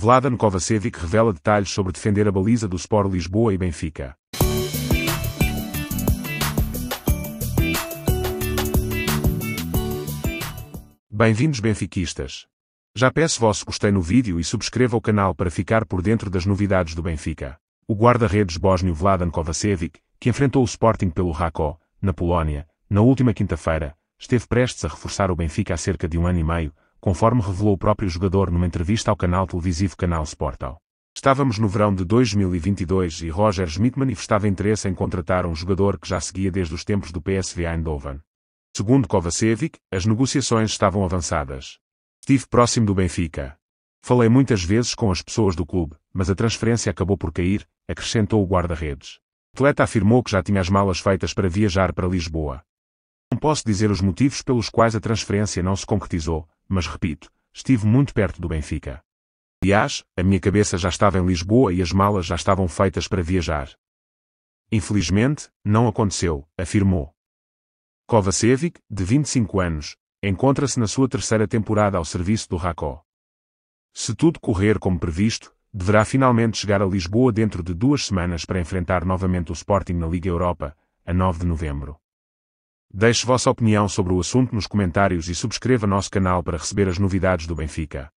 Vladan Kovacevic revela detalhes sobre defender a baliza do Sport Lisboa e Benfica. Bem-vindos benfiquistas. Já peço vosso gostei no vídeo e subscreva o canal para ficar por dentro das novidades do Benfica. O guarda-redes bósnio Vladan Kovacevic, que enfrentou o Sporting pelo Rakó, na Polónia, na última quinta-feira, esteve prestes a reforçar o Benfica há cerca de um ano e meio, conforme revelou o próprio jogador numa entrevista ao canal televisivo Canal Sportal. Estávamos no verão de 2022 e Roger Schmidt manifestava interesse em contratar um jogador que já seguia desde os tempos do PSV Eindhoven. Segundo Kovacevic, as negociações estavam avançadas. Estive próximo do Benfica. Falei muitas vezes com as pessoas do clube, mas a transferência acabou por cair, acrescentou o guarda-redes. Atleta afirmou que já tinha as malas feitas para viajar para Lisboa. Não posso dizer os motivos pelos quais a transferência não se concretizou, mas repito, estive muito perto do Benfica. Aliás, a minha cabeça já estava em Lisboa e as malas já estavam feitas para viajar. Infelizmente, não aconteceu, afirmou. Kovacevic, de 25 anos, encontra-se na sua terceira temporada ao serviço do Rakó. Se tudo correr como previsto, deverá finalmente chegar a Lisboa dentro de duas semanas para enfrentar novamente o Sporting na Liga Europa, a 9 de novembro. Deixe vossa opinião sobre o assunto nos comentários e subscreva nosso canal para receber as novidades do Benfica.